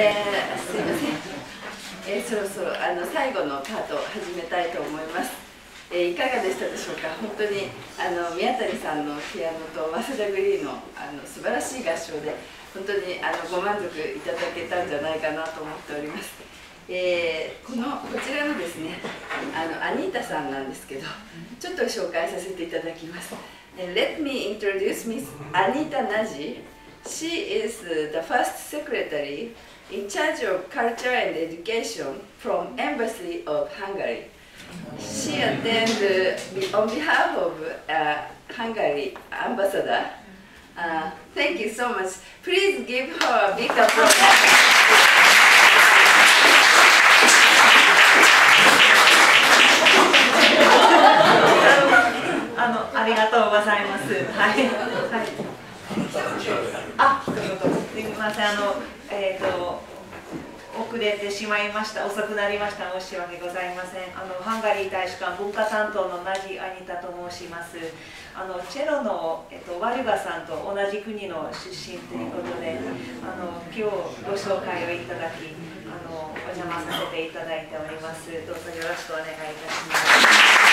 えー、すいません、えー、そろそろあの最後のパートを始めたいと思います、えー、いかがでしたでしょうか？本当にあの宮谷さんのピアノと早稲田グリーンのあの素晴らしい合唱で本当にあのご満足いただけたんじゃないかなと思っております、えー、このこちらのですねあのアニータさんなんですけどちょっと紹介させていただきます。Let me introduce Miss Anita Naji She is the first secretary in charge of culture and education from Embassy of Hungary. She attended on behalf of uh, Hungary ambassador. Uh, thank you so much. Please give her a big applause. ありがとうございます。はい。はい。あ、どうぞ。すみません。あのえ、ー、と。遅れてしまいました。遅くなりました。申し訳ございません。あのハンガリー大使館文化担当のナジ・アニタと申します。あのチェロの、えっと、ワルガさんと同じ国の出身ということであの今日ご紹介をいただきあのお邪魔させていただいております。どうぞよろしくお願いいたします。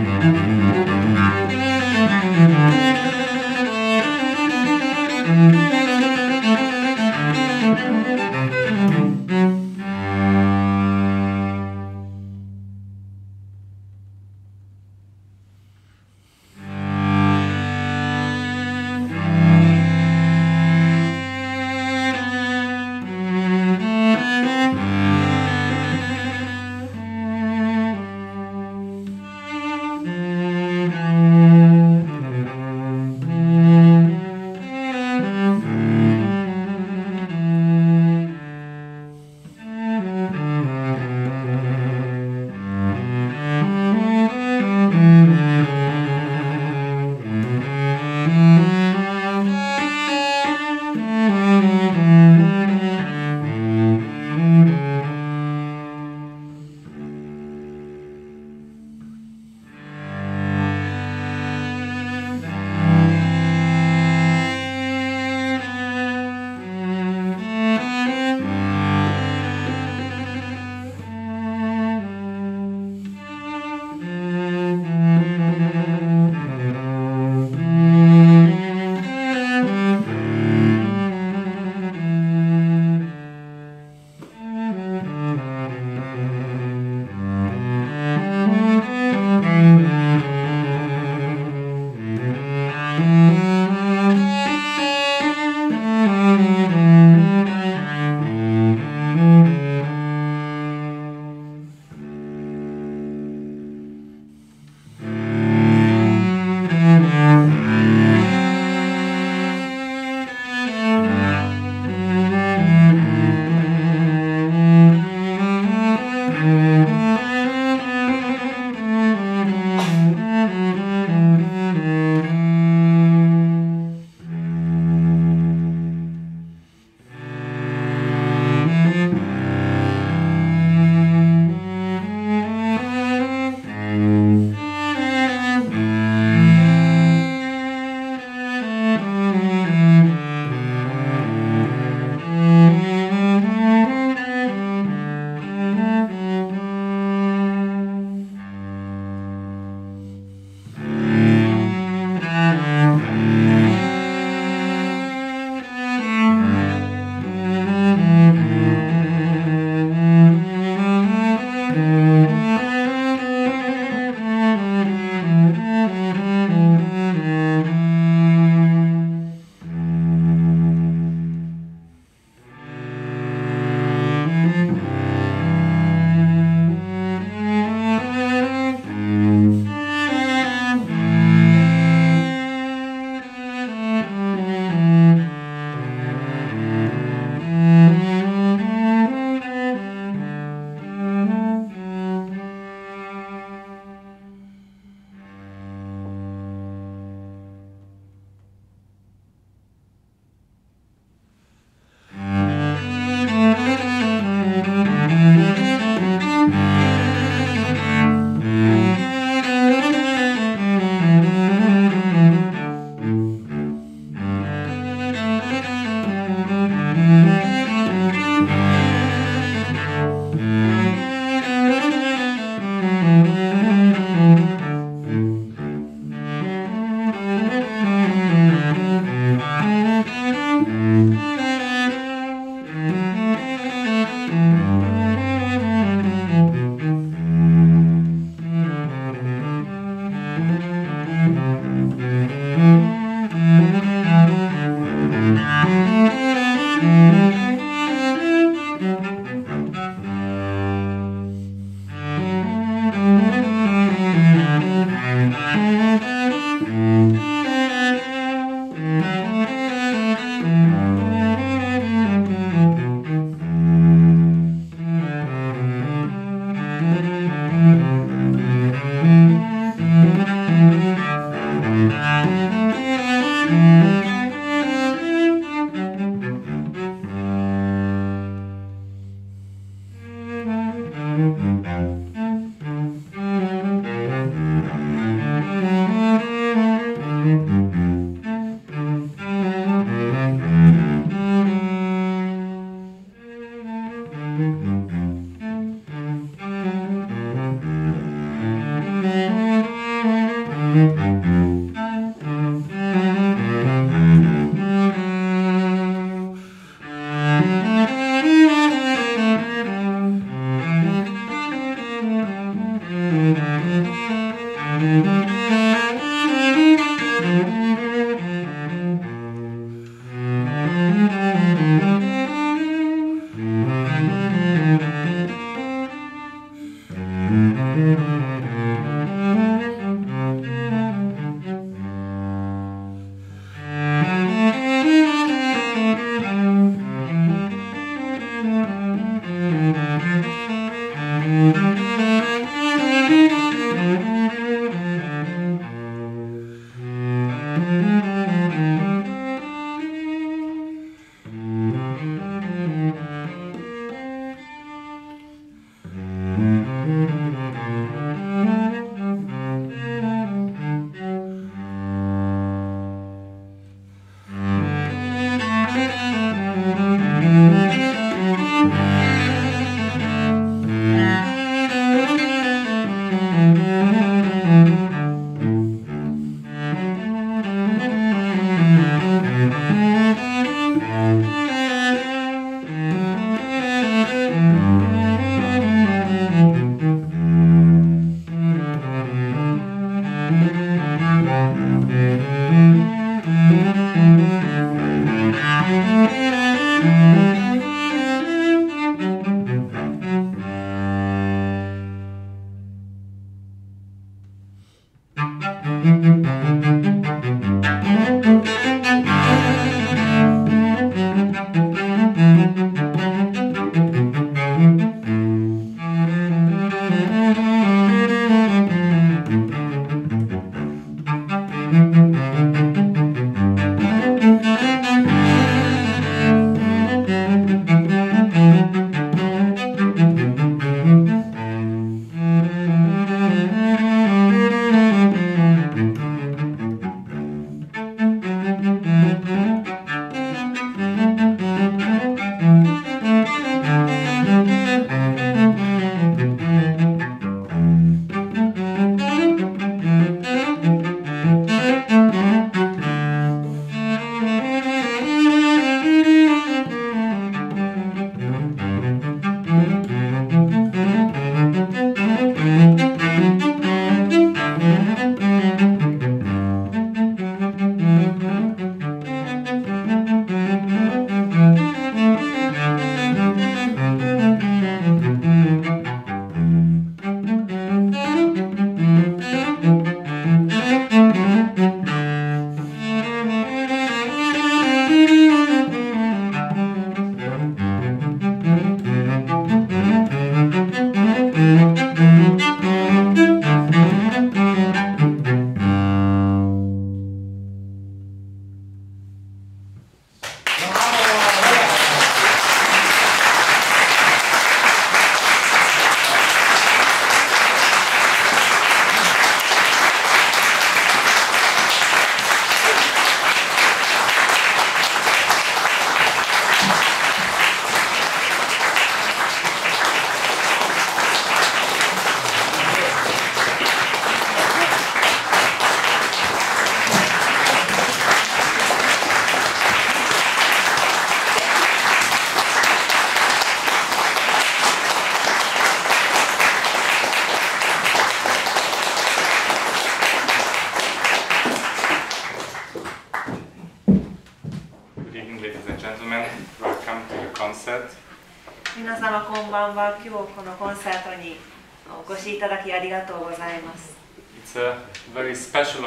Mm-hmm.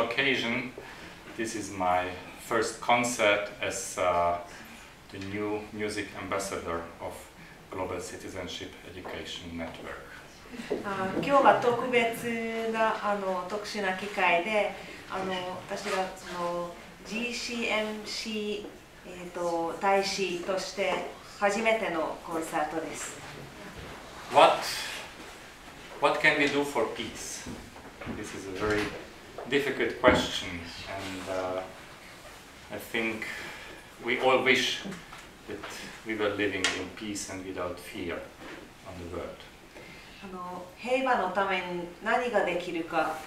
Occasion. This is my first concert as uh, the new music ambassador of Global Citizenship Education Network. あ今日は特別なあの特殊な機会であの私がその GCMC、えーと、大使として初めてのコンサートです。What what can we do for peace? This is a very difficult question, and uh, I think we all wish that we were living in peace and without fear on the world. あの平和のために何ができるか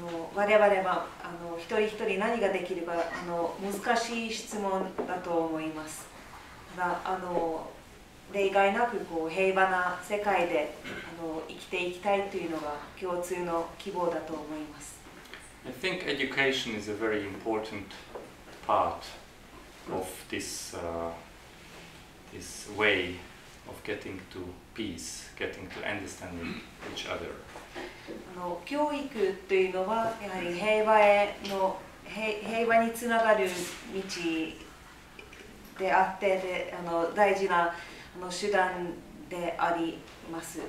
あの我々はあの一人一人何ができるかあの難しい質問だと思いますただあの例外なくこう平和な世界であの生きていきたいというのが共通の希望だと思います I think education is a very important part of this, uh, this way of getting to peace, getting to understanding each other. あの教育というのはやはり平和への平平和につながる道であってであの大事なあの手段であります。は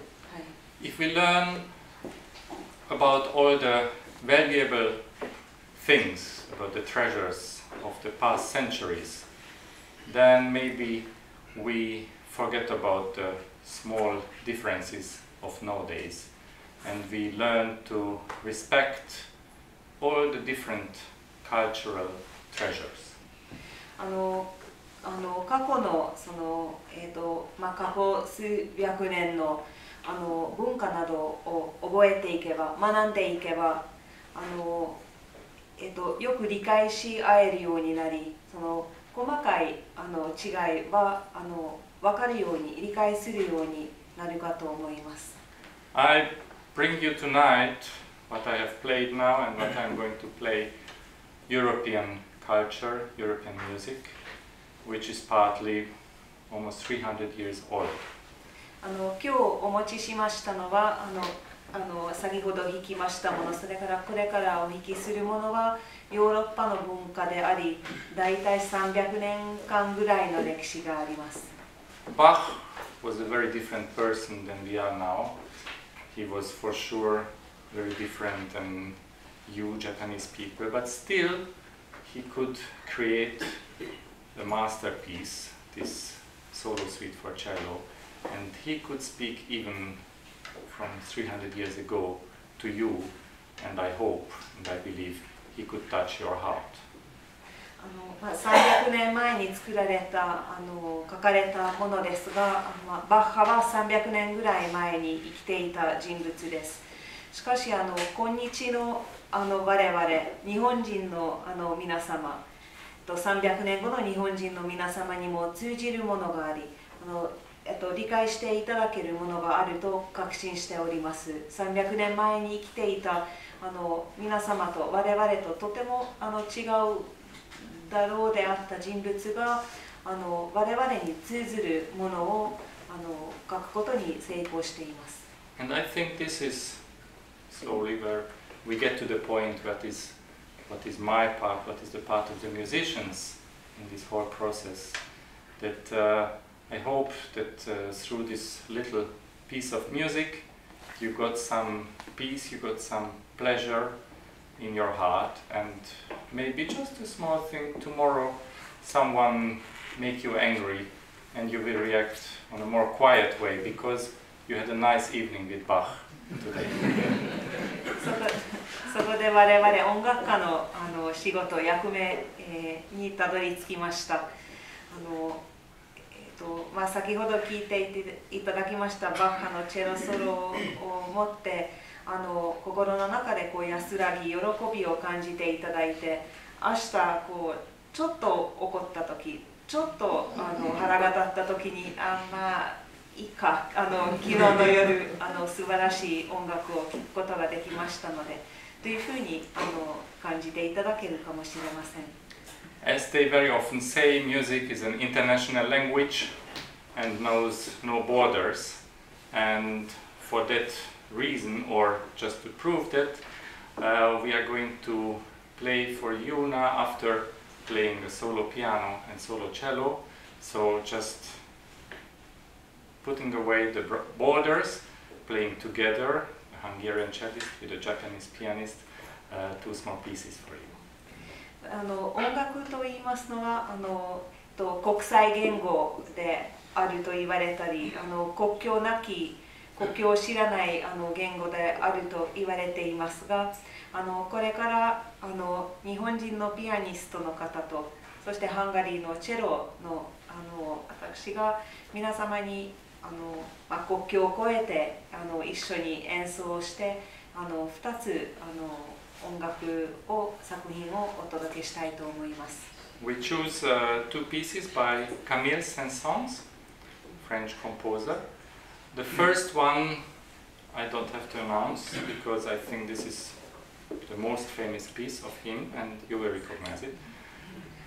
い、 If we learn about all the valuable things, about the treasures of the past centuries, then maybe we forget about the small differences of nowadays and we learn to respect all the different cultural treasures. あのあの過去のその、えーとまあ、過去数百年のあの文化などを覚えていけば学んでいけば あの、えー、とよく理解し合えるようになりその細かいあの違いはあの分かるように理解するようになるかと思います。I bring you tonight what I have played now and what I'm going to play European culture, European music, which is partly almost 300 years old. あの今日お持ちしましたのはあのあの先ほど弾きましたものそれからこれからお弾きするものはヨーロッパの文化であり大体300年間ぐらいの歴史があります Bach was a very different person than we are now. He was for sure very different than you Japanese people, but still he could create a masterpiece, this solo suite for cello, and he could speak even from 300 years ago to you, and I hope and I believe he could touch your heart. あの、まあ、300年前に作られたあの書かれたものですが、まあ、バッハは300年ぐらい前に生きていた人物ですしかしあの今日のあの我々日本人のあの皆様と300年後の日本人の皆様にも通じるものがありあのえっと、理解していただけるものがあると確信しております300年前に生きていたあの皆様と我々ととてもあの違うだろうであった人物があの我々に通ずるものをあの書くことに成功しています。And I think this is slowly where we get to the point what is what is my part, what is the part of the musicians in this whole process. That uh, I hope that uh, through this little piece of music you got some peace, you got some pleasure in your heart and maybe just a small thing tomorrow someone make you angry and you will react on a more quiet way because you had a nice evening with Bach today. そこそこで我々音楽家のあの仕事役目、えーにたどり着きました。あのえー とまあ、先ほど聞いていただきましたバッハのチェロソロを持ってあの心の中でこう安らぎ喜びを感じていただいて明日こうちょっと怒った時ちょっとあの腹が立った時にあんまいいかあの昨日の夜あの素晴らしい音楽を聴くことができましたのでというふうにあの感じていただけるかもしれません。As they very often say, music is an international language and knows no borders. And for that reason, or just to prove that, uh, we are going to play for you now after playing the solo piano and solo cello. So just putting away the borders, playing together, a Hungarian cellist with a Japanese pianist, uh, two small pieces for you. あの音楽と言いますのはあのと国際言語であると言われたりあの国境なき国境を知らないあの言語であると言われていますがあのこれからあの日本人のピアニストの方とそしてハンガリーのチェロのあの私が皆様にあの、まあ、国境を越えてあの一緒に演奏してあの2つあの音楽を作品をお届けしたいと思います。We choose、uh, two pieces by Camille Saint-Saëns, French composer. The first one I don't have to announce because I think this is the most famous piece of him and you will recognize it.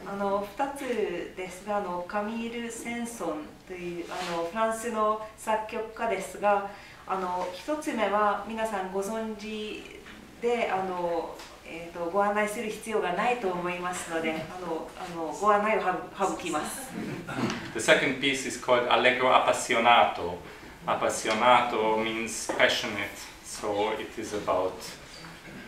あの2つですがあのカミール・センソンというあのフランスの作曲家ですがあの1つ目は皆さんご存知であの、えーと、ご案内する必要がないと思いますのであのあのご案内を省きます。The second piece is called Allegro Appassionato. Appassionato means passionate, so it is about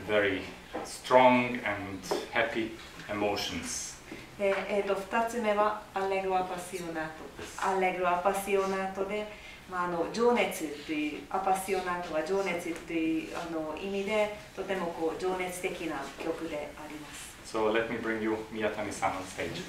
very strong and happy emotions. で、えーと、2つ目はアレグロアパシオナートアレグロアパシオナートで、まあ、あの情熱というアパシオナートは情熱というあの意味でとてもこう情熱的な曲であります。So let me bring you Miyatani-san on stage.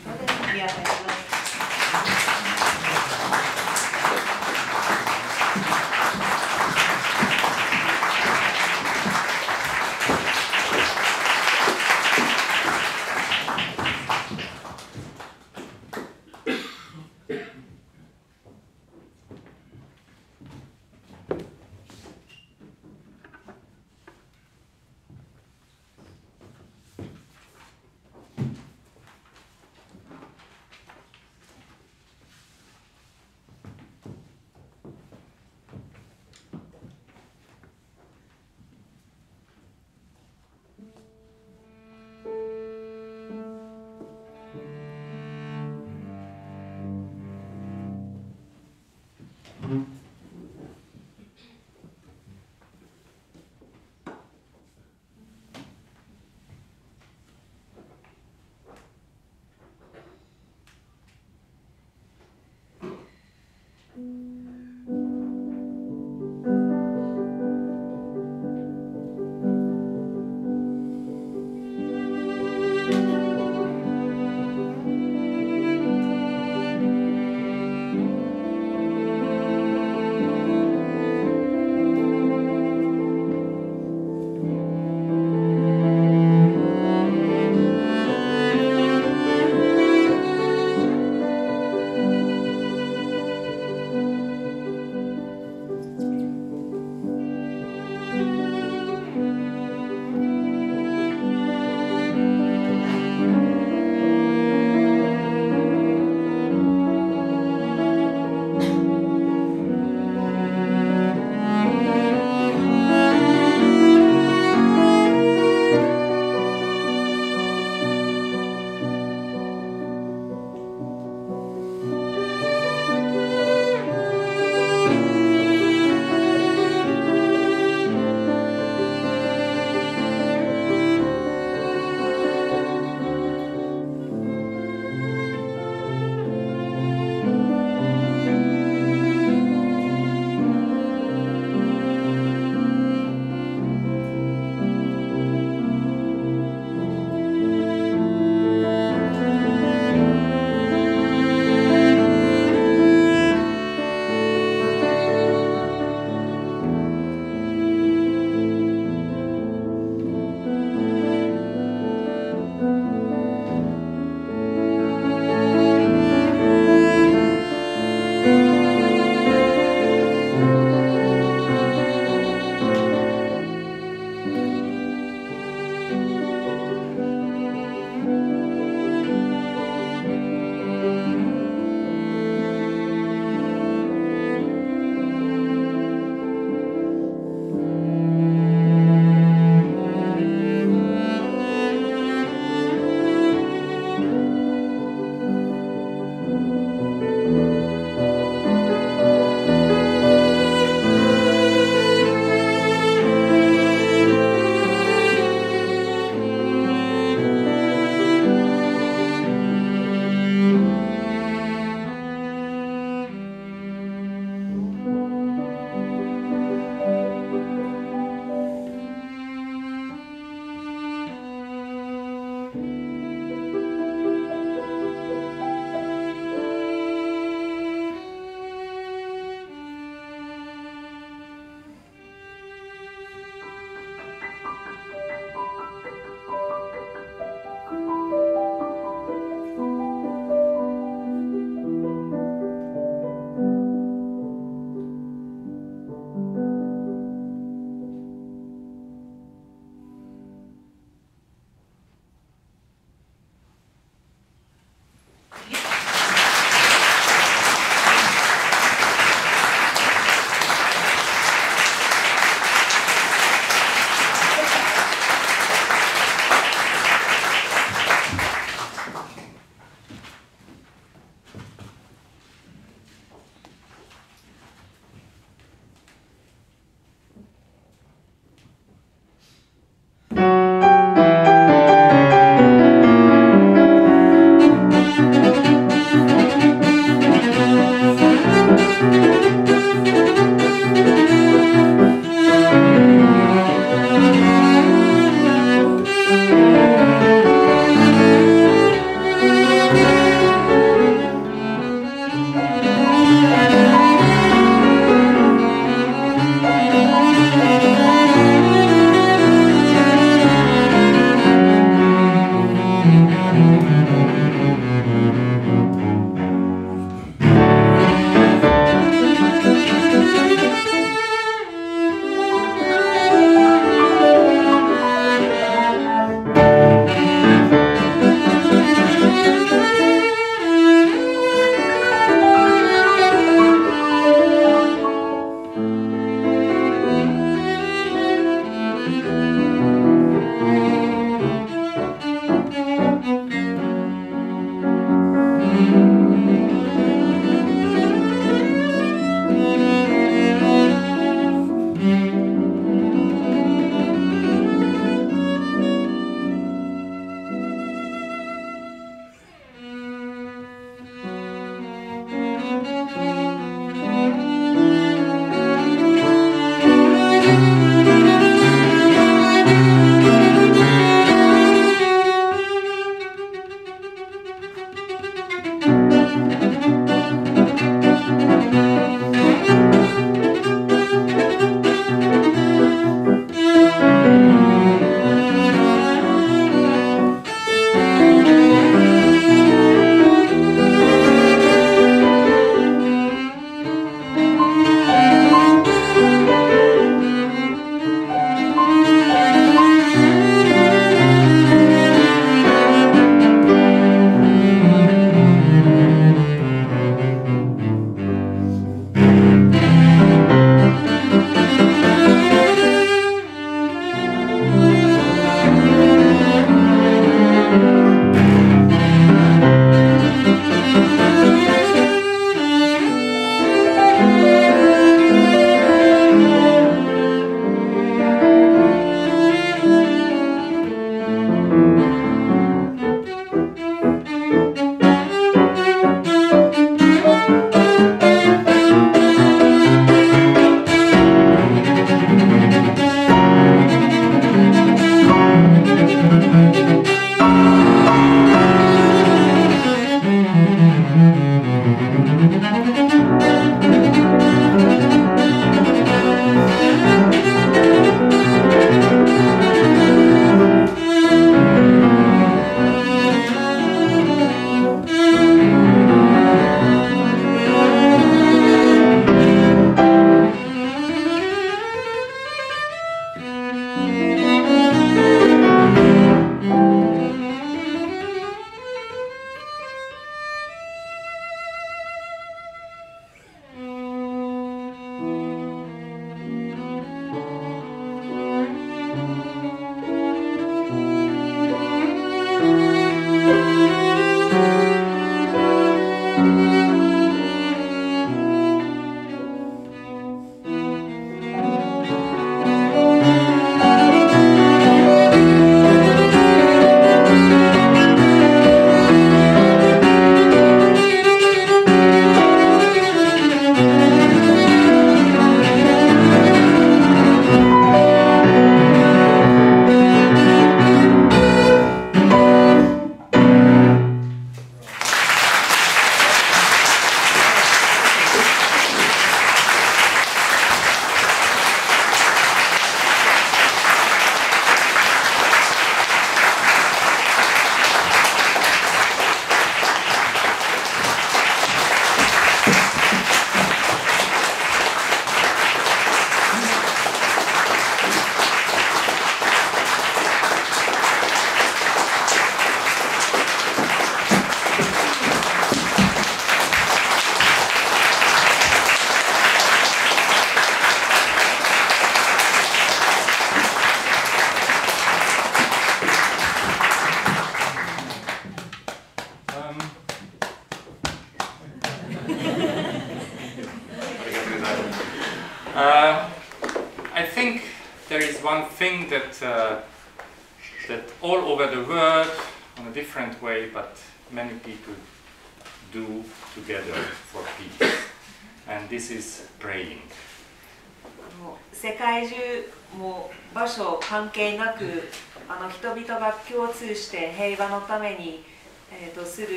関係なくあの人々が共通して平和のために、えー、とする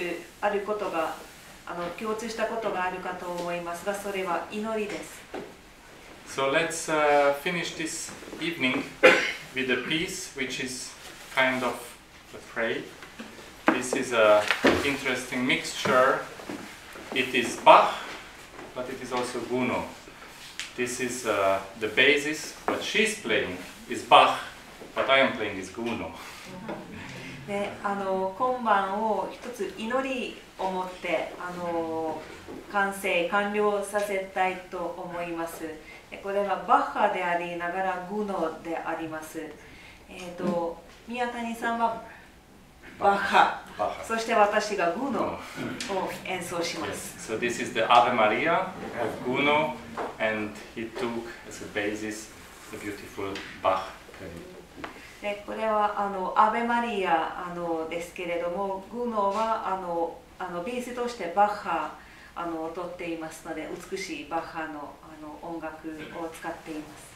あることがあの共通したことがあるかと思いますがそれは祈りです。So let's uh, finish this evening with a piece which is kind of a pray. This is an interesting mixture. It is Bach, but it is also Guno. This is uh, the basis. What she's playing this bar であの今晩を一つ祈りを持ってあの完成完了させたいと思います。これはバッハでありながらグノであります。えっ、と宮谷さんはバッハ,そして私がグノを演奏します、so this is the Ave Maria of Guno and he took as a basis beautiful Bach. でこれはあのアベマリアあのですけれどもグノはあのあのビースとしてバッハあのを取っていますので美しいバッハのあの音楽を使っています。